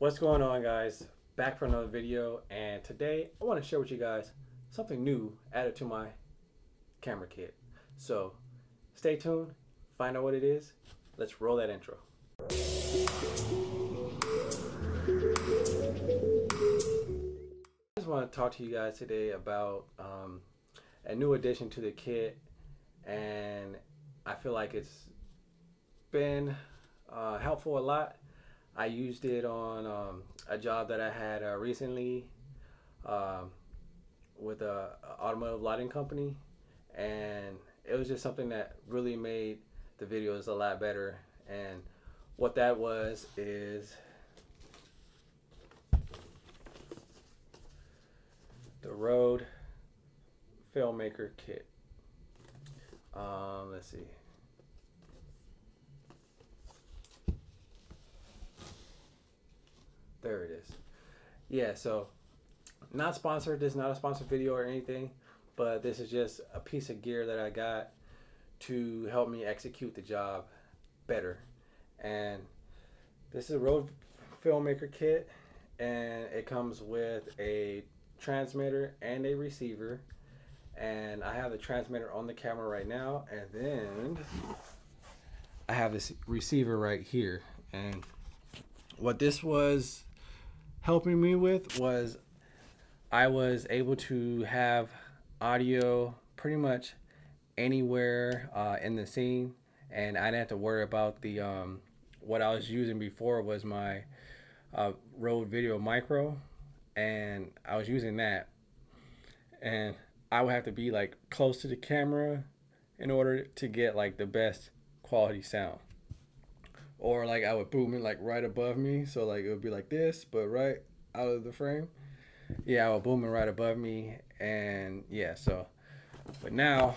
What's going on guys? Back for another video and today I want to share with you guys something new added to my camera kit. So stay tuned, find out what it is. Let's roll that intro. I just want to talk to you guys today about um, a new addition to the kit and I feel like it's been uh, helpful a lot I used it on um, a job that I had uh, recently um, with a, a, automotive lighting company, and it was just something that really made the videos a lot better. And what that was is the Rode Filmmaker Kit. Um, let's see. There it is. Yeah, so not sponsored. This is not a sponsored video or anything, but this is just a piece of gear that I got to help me execute the job better. And this is a Rode Filmmaker kit, and it comes with a transmitter and a receiver. And I have the transmitter on the camera right now, and then I have this receiver right here. And what this was helping me with was I was able to have audio pretty much anywhere uh, in the scene, and I didn't have to worry about the um, what I was using before was my uh, Rode Video Micro, and I was using that, and I would have to be like close to the camera in order to get like the best quality sound or like I would boom it like right above me, so like it would be like this, but right out of the frame. Yeah, I would boom it right above me, and yeah, so. But now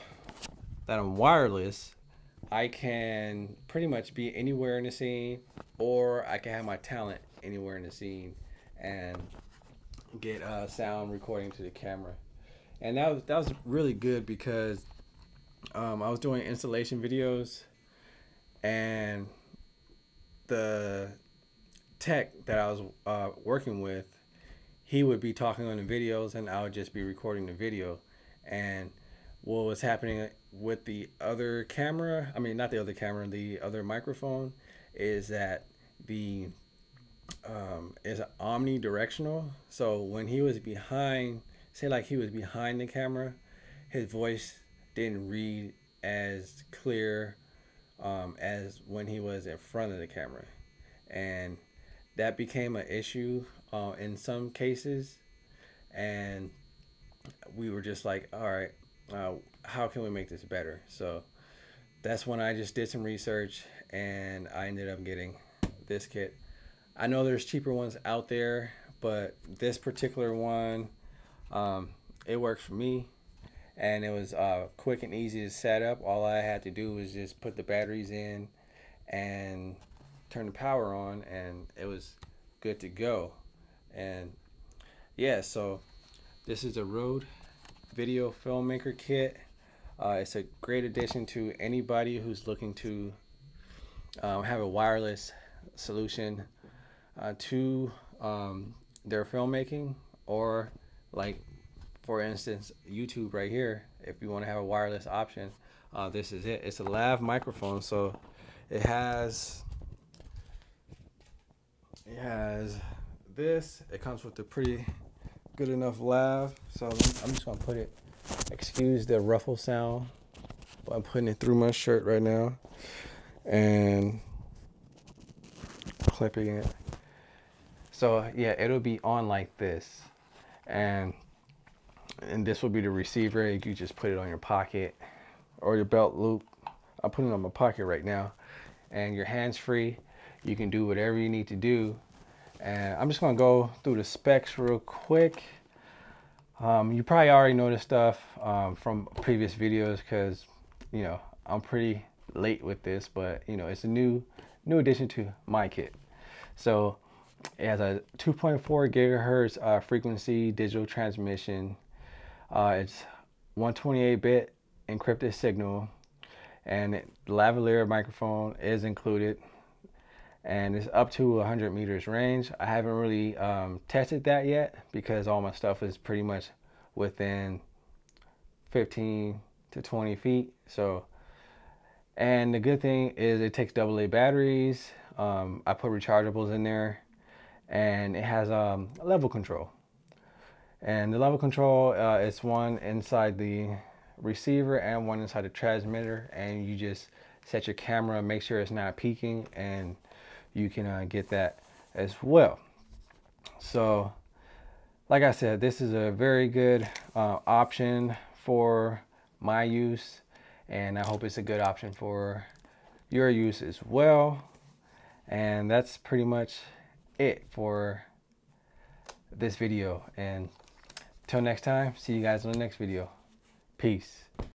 that I'm wireless, I can pretty much be anywhere in the scene, or I can have my talent anywhere in the scene, and get uh, sound recording to the camera. And that was that was really good because um, I was doing installation videos, and the tech that I was uh, working with, he would be talking on the videos and I would just be recording the video. And what was happening with the other camera, I mean, not the other camera, the other microphone, is that the um, is omnidirectional. So when he was behind, say like he was behind the camera, his voice didn't read as clear um, as when he was in front of the camera. And that became an issue uh, in some cases. And we were just like, all right, uh, how can we make this better? So that's when I just did some research and I ended up getting this kit. I know there's cheaper ones out there, but this particular one, um, it works for me and it was uh, quick and easy to set up. All I had to do was just put the batteries in and turn the power on, and it was good to go. And yeah, so this is a Rode Video Filmmaker Kit. Uh, it's a great addition to anybody who's looking to um, have a wireless solution uh, to um, their filmmaking or like for instance, YouTube right here, if you want to have a wireless option, uh, this is it. It's a lav microphone, so it has it has this. It comes with a pretty good enough lav. So I'm just gonna put it. Excuse the ruffle sound, but I'm putting it through my shirt right now, and clipping it. So yeah, it'll be on like this, and and this will be the receiver. You just put it on your pocket or your belt loop. I'm putting it on my pocket right now. And your hands free. You can do whatever you need to do. And i'm just going to go through the specs real quick. Um, you probably already know this stuff um, from previous videos because you know i'm pretty late with this but you know it's a new new addition to my kit. So it has a 2.4 gigahertz uh, frequency digital transmission uh, it's 128-bit encrypted signal, and the lavalier microphone is included. and it's up to 100 meters range. I haven't really um, tested that yet because all my stuff is pretty much within 15 to 20 feet. So, and the good thing is it takes AA batteries. Um, I put rechargeables in there and it has um, level control. And the level control uh, is one inside the receiver and one inside the transmitter. And you just set your camera, make sure it's not peaking and you can uh, get that as well. So like I said, this is a very good uh, option for my use and I hope it's a good option for your use as well. And that's pretty much it for this video. And till next time, see you guys in the next video. Peace.